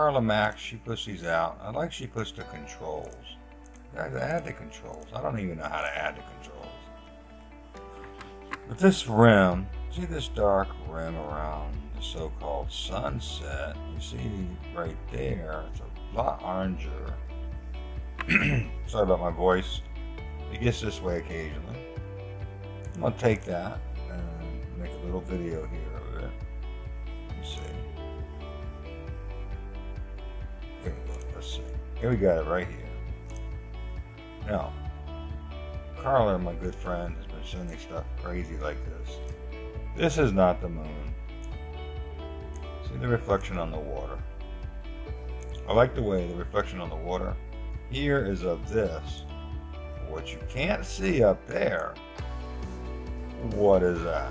Carla Max, she puts these out. I like she puts the controls. Guys, add the controls. I don't even know how to add the controls. But this rim, see this dark rim around the so-called sunset? You see right there, it's a lot oranger. Sorry about my voice. It gets this way occasionally. I'm gonna take that and make a little video here of it. Let's see. Let's see. Here we got it right here. Now, Carla, my good friend, has been sending stuff crazy like this. This is not the moon. See the reflection on the water. I like the way the reflection on the water here is of this. What you can't see up there, what is that?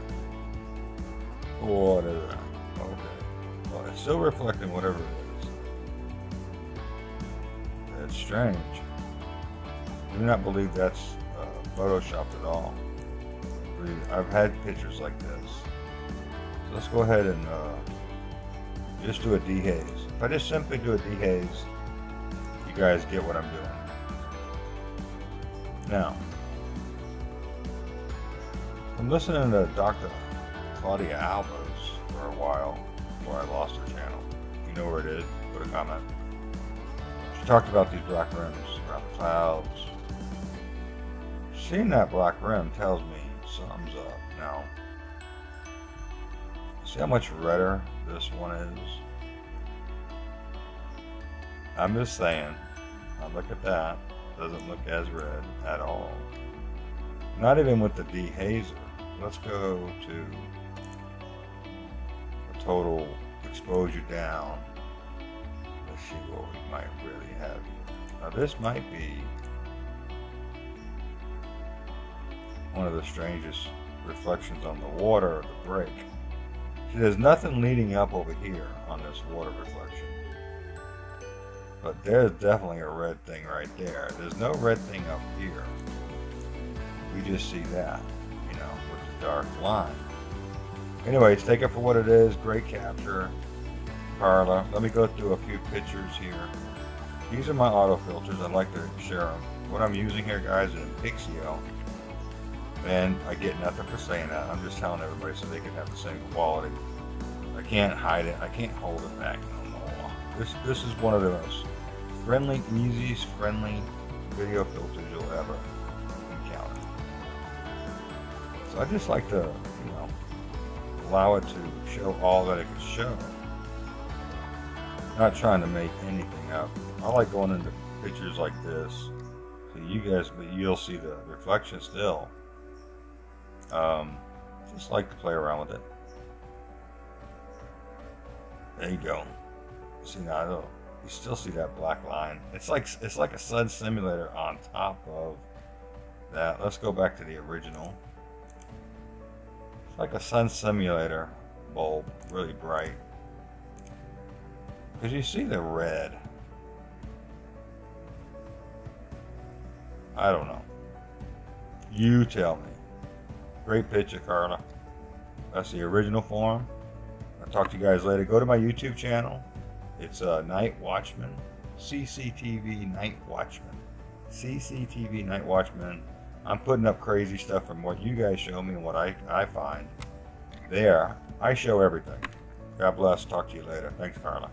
What is that? Okay. Well, it's still reflecting whatever it is. Strange. Do not believe that's uh, photoshopped at all. I've had pictures like this. So let's go ahead and uh, just do a dehaze. If I just simply do a dehaze, you guys get what I'm doing. Now, I'm listening to Dr. Claudia Albers for a while before I lost her channel. You know where it is, put a comment. She talked about these black rims around the clouds. Seeing that black rim tells me something's up. Now, see how much redder this one is? I'm just saying, now look at that. Doesn't look as red at all. Not even with the dehazer. Let's go to total exposure down. See what we might really have here. Now this might be one of the strangest reflections on the water of the break. See, there's nothing leading up over here on this water reflection. But there's definitely a red thing right there. There's no red thing up here. We just see that, you know, with the dark line. Anyways, take it for what it is. Great capture. Carla. Let me go through a few pictures here. These are my auto filters. I'd like to share them. What I'm using here, guys, is Pixio. And I get nothing for saying that. I'm just telling everybody so they can have the same quality. I can't hide it. I can't hold it back no more. This, this is one of the most friendly, easiest friendly video filters you'll ever encounter. So I just like to, you know, allow it to show all that it can show. Not trying to make anything up. I like going into pictures like this. So you guys, but you'll see the reflection still. Um, just like to play around with it. There you go. See now, though, you still see that black line. It's like it's like a sun simulator on top of that. Let's go back to the original. It's like a sun simulator bulb, really bright. Because you see the red. I don't know. You tell me. Great picture, Carla. That's the original form. I'll talk to you guys later. Go to my YouTube channel. It's uh, Night Watchman. CCTV Night Watchman. CCTV Night Watchman. I'm putting up crazy stuff from what you guys show me and what I, I find. There, I show everything. God bless. Talk to you later. Thanks, Carla.